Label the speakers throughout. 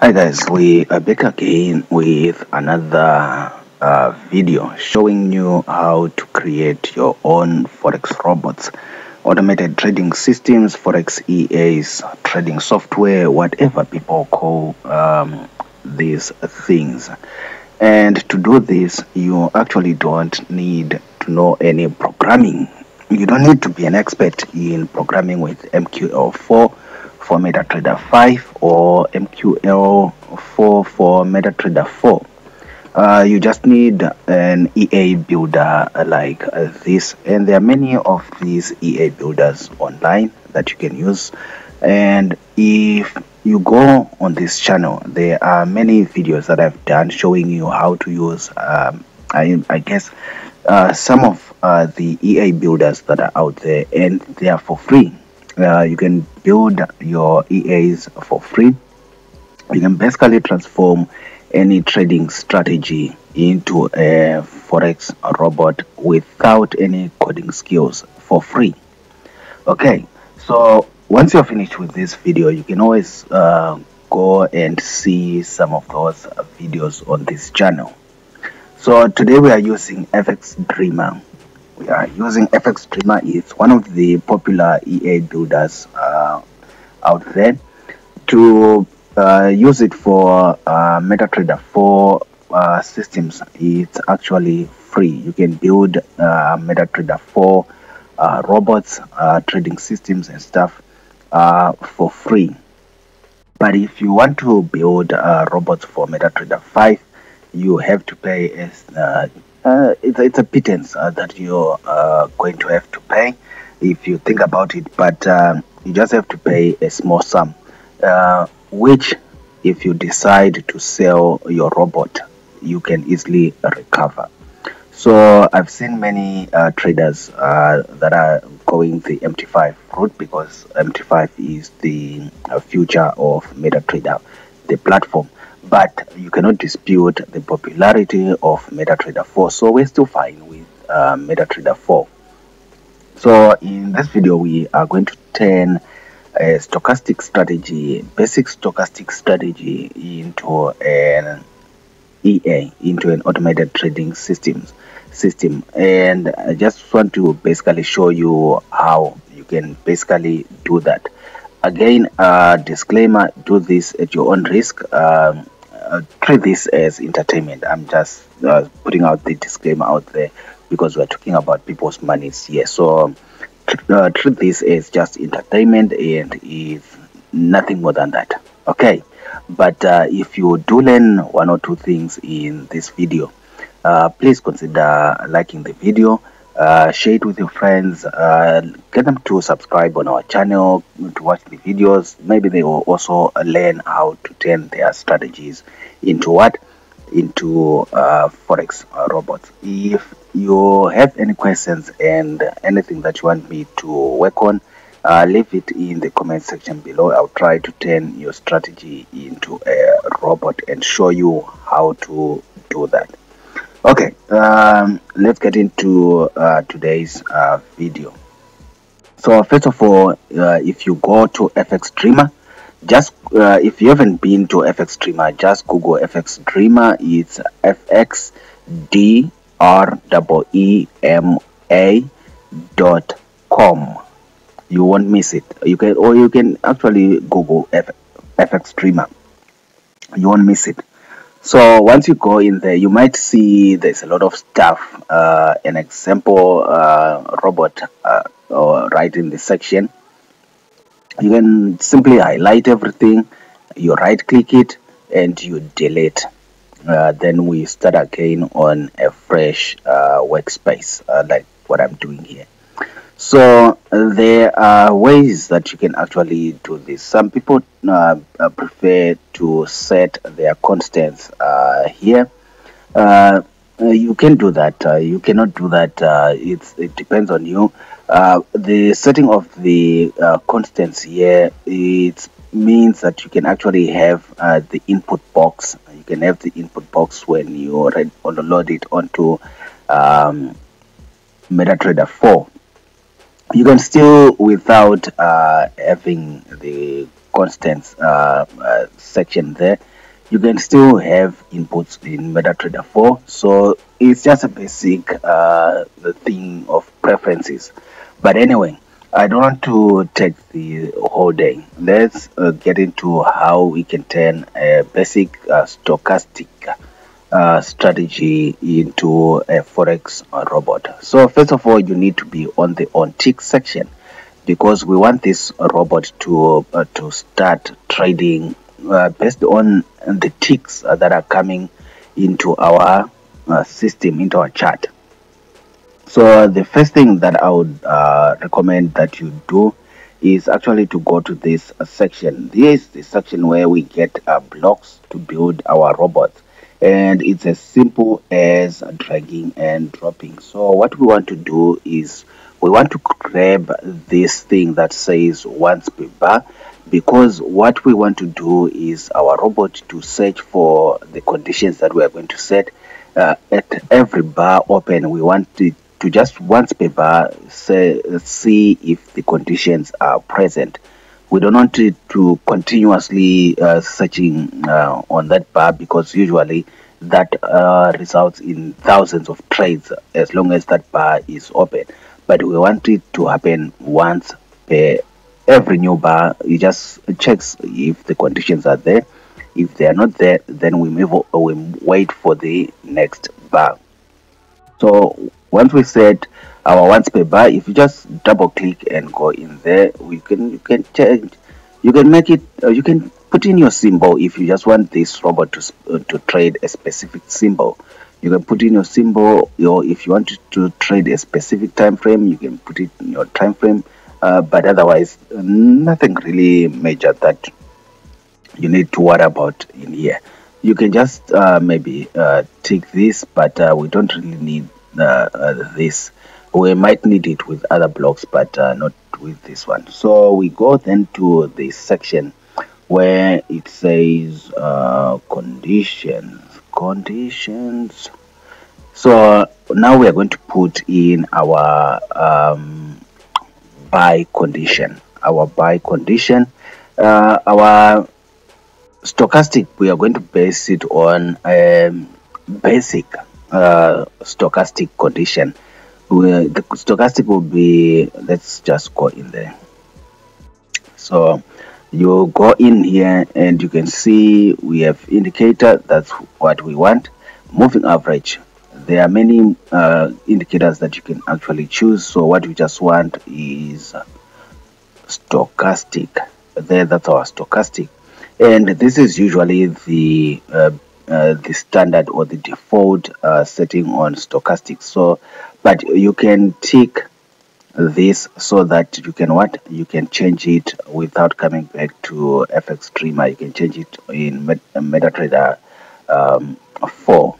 Speaker 1: Hi guys, we are back again with another uh, video showing you how to create your own forex robots, automated trading systems, forex EAs, trading software, whatever people call um, these things. And to do this, you actually don't need to know any programming. You don't need to be an expert in programming with MQL4 for MetaTrader 5 or MQL4 for MetaTrader 4. Uh, you just need an EA builder like this, and there are many of these EA builders online that you can use. And if you go on this channel, there are many videos that I've done showing you how to use, um, I, I guess, uh, some of uh, the EA builders that are out there, and they are for free uh, you can build your EAs for free. You can basically transform any trading strategy into a forex robot without any coding skills for free. Okay, so once you're finished with this video, you can always uh, go and see some of those videos on this channel. So today we are using FX Dreema we are using FX Dreema. It's one of the popular EA builders uh, out there. To uh, use it for uh, MetaTrader 4 uh, systems, it's actually free. You can build uh, MetaTrader 4 uh, robots, trading systems, and stuff for free. But if you want to build robots for MetaTrader 5, you have to pay a uh, it's, it's a pittance uh, that you're uh, going to have to pay if you think about it, but um, you just have to pay a small sum, uh, which, if you decide to sell your robot, you can easily recover. So I've seen many uh, traders uh, that are going the MT5 route because MT5 is the future of MetaTrader, the platform but you cannot dispute the popularity of MetaTrader 4. So we're still fine with uh, MetaTrader 4. So in this video, we are going to turn a stochastic strategy, basic stochastic strategy into an EA, into an automated trading systems system. And I just want to basically show you how you can basically do that again uh, disclaimer do this at your own risk um, uh, treat this as entertainment. I'm just uh, putting out the disclaimer out there because we're talking about people's monies here. So uh, treat this as just entertainment and is nothing more than that. Okay, but uh, if you do learn one or two things in this video, uh, please consider liking the video uh, share it with your friends. Uh, get them to subscribe on our channel to watch the videos. Maybe they will also learn how to turn their strategies into what? Into uh, forex robots. If you have any questions and anything that you want me to work on uh, leave it in the comment section below. I'll try to turn your strategy into a robot and show you how to do that okay um, let's get into uh, today's uh, video. So first of all uh, if you go to fx dreema just uh, if you haven't been to fx dreema just google fx dreema. It's fx d r e m a dot com. You won't miss it. You can or you can actually google F fx dreema. You won't miss it so once you go in there, you might see there's a lot of stuff. Uh, an example uh, robot uh, or right in this section. You can simply highlight everything, you right click it, and you delete. Uh, then we start again on a fresh uh, workspace uh, like what I'm doing here. So there are ways that you can actually do this. Some people uh, uh, prefer to set their constants uh, here. Uh, you can do that. Uh, you cannot do that. Uh, it depends on you. the setting of the constants here it means that you can actually have the input box. You can have the input box when you load it onto um, MetaTrader 4 you can still without uh, having the constants uh, uh, section there you can still have inputs in MetaTrader 4 so it's just a basic uh, thing of preferences. But anyway I don't want to take the whole day. Let's uh, get into how we can turn a basic uh, stochastic uh, strategy into a forex robot so first of all you need to be on the on tick section because we want this robot to uh, to start trading uh, based on the ticks that are coming into our uh, system, into our chart. So the first thing that I would uh, recommend that you do is actually to go to this section. This is the section where we get uh, blocks to build our robots and it's as simple as dragging and dropping. So what we want to do is we want to grab this thing that says once per bar because what we want to do is our robot to search for the conditions that we are going to set uh, at every bar open we want it to just once per bar say, see if the conditions are present we don't want it to continuously uh, searching uh, on that bar because usually that uh, results in thousands of trades as long as that bar is open. But we want it to happen once per every new bar. It just checks if the conditions are there. If they are not there then we move we wait for the next bar. So once we set our once per bar if you just double click and go in there we can you can change you can make it uh, you can put in your symbol if you just want this robot to uh, to trade a specific symbol. You can put in your symbol or if you want to trade a specific time frame you can put it in your time frame uh, but otherwise nothing really major that you need to worry about in here. You can just uh, maybe uh, take this but uh, we don't really need this we might need it with other blocks but not with this one. So we go then to the section where it says conditions conditions. So now we are going to put in our um, buy condition our buy condition. Uh, our stochastic we are going to base it on a basic uh, stochastic condition we, the stochastic will be let's just go in there. So you go in here and you can see we have indicator that's what we want. Moving average there are many uh, indicators that you can actually choose. So what we just want is stochastic. There that's our stochastic. And this is usually the uh, uh, the standard or the default uh, setting on stochastic. So but you can tick this so that you can what? You can change it without coming back to fx dreema. You can change it in Met metatrader um, 4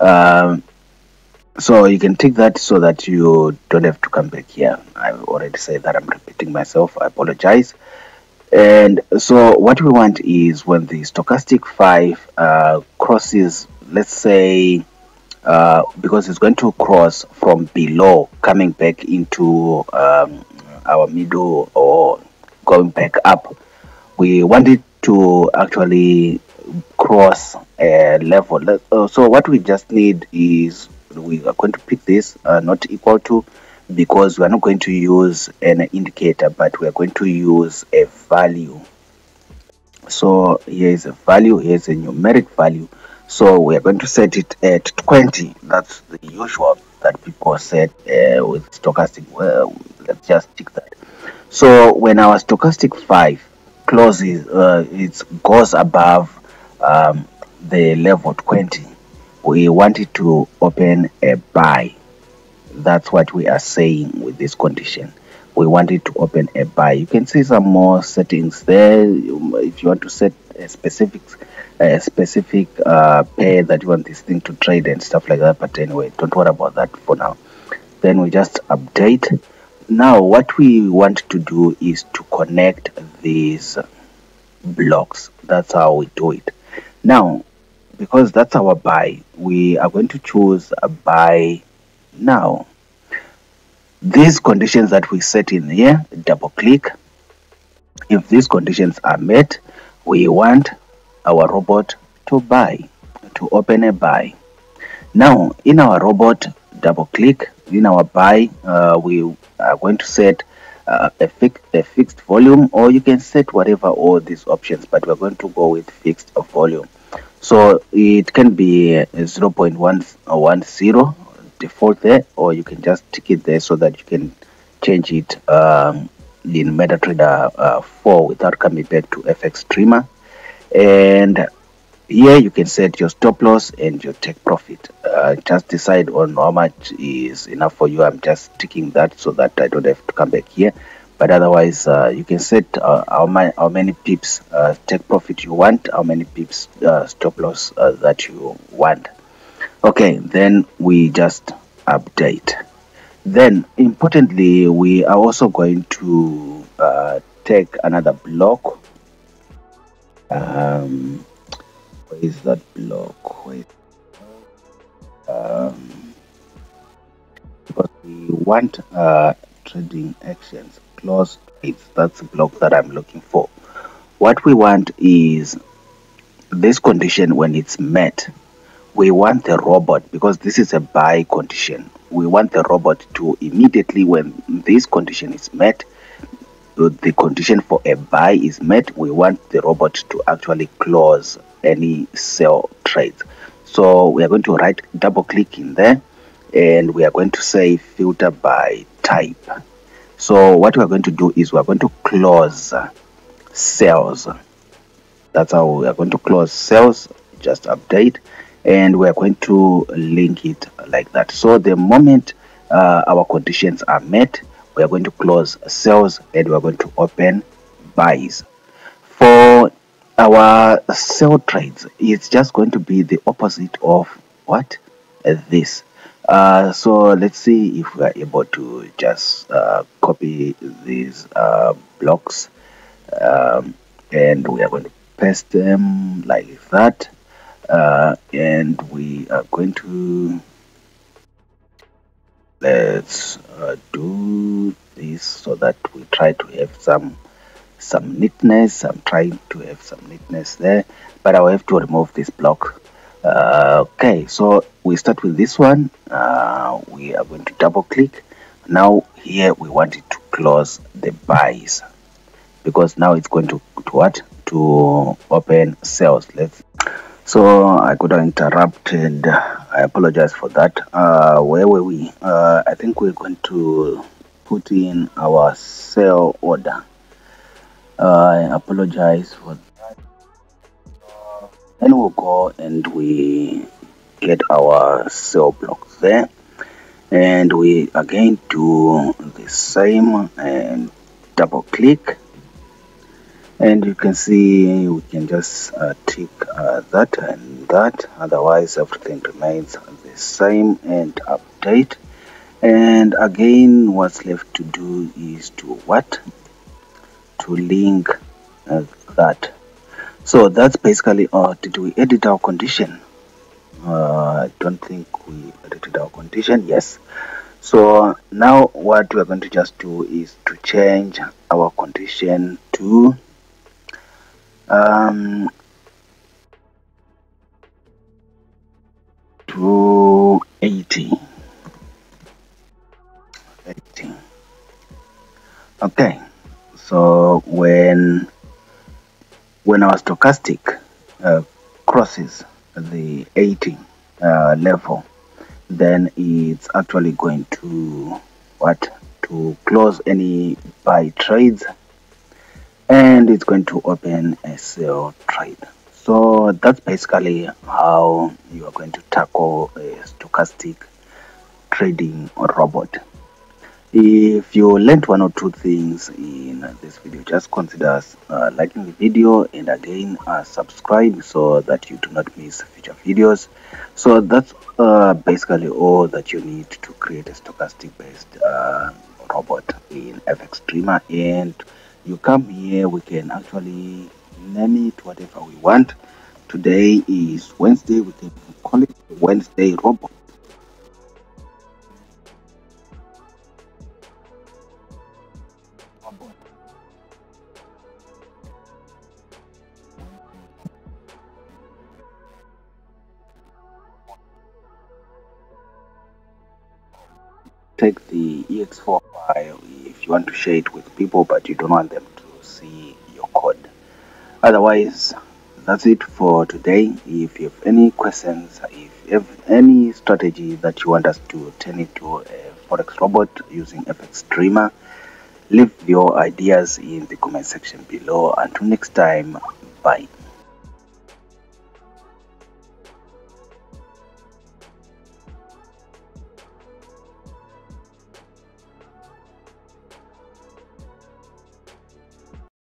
Speaker 1: um, so you can take that so that you don't have to come back here. I've already said that i'm repeating myself. I apologize. And so what we want is when the stochastic 5 uh, crosses let's say uh, because it's going to cross from below coming back into um, our middle or going back up. We want it to actually cross a level. Uh, so what we just need is we are going to pick this uh, not equal to because we are not going to use an indicator but we are going to use a value. So here is a value here is a numeric value so we are going to set it at 20 that's the usual that people set uh, with stochastic well let's just tick that. So when our stochastic 5 closes uh, it goes above um, the level 20 we want it to open a buy. That's what we are saying with this condition. We wanted to open a buy. You can see some more settings there. If you want to set a specific a specific uh, pair that you want this thing to trade and stuff like that but anyway don't worry about that for now. Then we just update. Now what we want to do is to connect these blocks. That's how we do it. Now because that's our buy we are going to choose a buy now. These conditions that we set in here double click. If these conditions are met we want our robot to buy to open a buy. Now in our robot double click in our buy uh, we are going to set uh, a, a fixed volume or you can set whatever all these options but we're going to go with fixed volume. So it can be 0.110 default there or you can just tick it there so that you can change it um, in MetaTrader uh, 4 without coming back to FX Dreema and here you can set your stop loss and your take profit. Uh, just decide on how much is enough for you. I'm just ticking that so that i don't have to come back here. But otherwise uh, you can set uh, how, many, how many pips uh, take profit you want how many pips uh, stop loss uh, that you want. Okay then we just update. Then importantly we are also going to take another block um, where is that block? Wait um, because we want uh, trading actions close trades. That's the block that i'm looking for. What we want is this condition when it's met. We want the robot because this is a buy condition. We want the robot to immediately when this condition is met the condition for a buy is met, we want the robot to actually close any sell trades. So we are going to right double click in there and we are going to say filter by type. So what we are going to do is we are going to close sales. That's how we are going to close sales. Just update and we are going to link it like that. So the moment uh, our conditions are met, we are going to close. Sales and we are going to open buys. For our sell trades it's just going to be the opposite of what? This. Uh, so let's see if we are able to just uh, copy these uh, blocks um, and we are going to paste them like that. Uh, and we are going to let's uh, do this so that we try to have some some neatness. I'm trying to have some neatness there but i'll have to remove this block. Uh, okay so we start with this one. Uh, we are going to double click. Now here we want it to close the buys because now it's going to, to what? To open sales. Let's so I could have interrupted. I apologize for that. Uh, where were we? Uh, I think we're going to put in our sell order. Uh, I apologize for that. Then we'll go and we get our sell block there. And we again do the same and double click and you can see we can just uh, tick uh, that and that. Otherwise everything remains the same and update. And again what's left to do is to what? To link uh, that. So that's basically uh did we edit our condition? Uh, I don't think we edited our condition yes. So now what we're going to just do is to change our condition to um, to 80. 80. Okay, so when when our stochastic uh, crosses the 80 uh, level, then it's actually going to what to close any buy trades and it's going to open a sell trade. So that's basically how you are going to tackle a stochastic trading robot. If you learned one or two things in this video just consider uh, liking the video and again uh, subscribe so that you do not miss future videos. So that's uh, basically all that you need to create a stochastic based uh, robot in fx dreema and you come here we can actually name it whatever we want. Today is wednesday we can call it wednesday robot. Take the ex4 file you want to share it with people but you don't want them to see your code. Otherwise that's it for today. If you have any questions if you have any strategy that you want us to turn into a forex robot using fx dreema leave your ideas in the comment section below. Until next time bye